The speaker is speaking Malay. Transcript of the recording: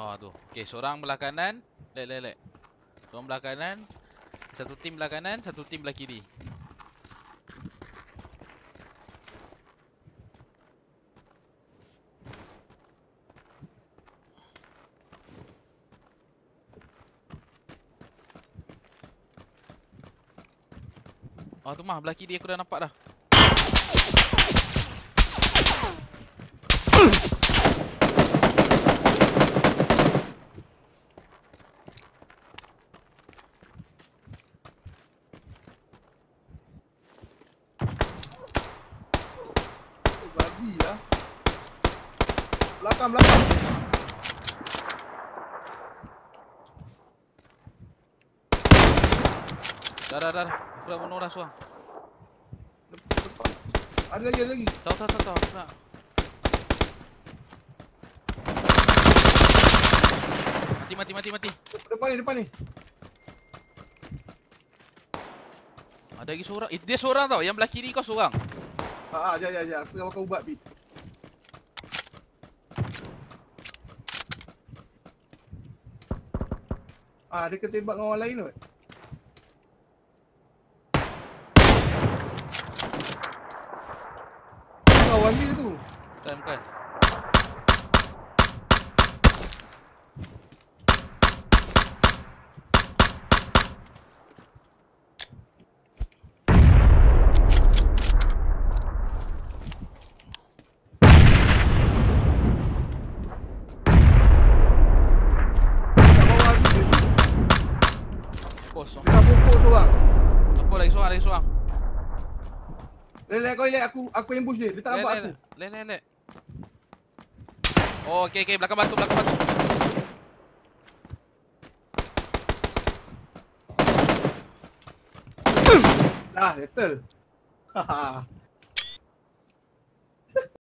Oh tu. Okey, seorang belah kanan. Lek lek lek. Seorang belah kanan. Satu tim belah kanan, satu tim belah kiri. Oh tu mah belah kiri aku dah nampak dah. Lah. Belakang, belakang. Dah dah dah. Aku dah bunuh dah. Depan. Ada lagi, ada lagi. Tahu tahu tahu tahu. Aku nak. Mati mati mati mati. Depan ni, depan ni. Ada lagi seorang. Eh, dia seorang tau. Yang belah kiri kau seorang. Ah, ah, jap, jap, jap. Aku tengah makan ubat, Bi. Ah, dia kena tembak dengan orang lain kot. Kawan dia tu. Bukan bukan. Kosong. Dah pokok seorang. Apa lagi seorang lagi seorang. Lelek kau lelek aku aku ambush dia. Dia tak nampak aku. Lek lek lek. Oh, okey okey belakang batu belakang batu. Dah, settle. Haha.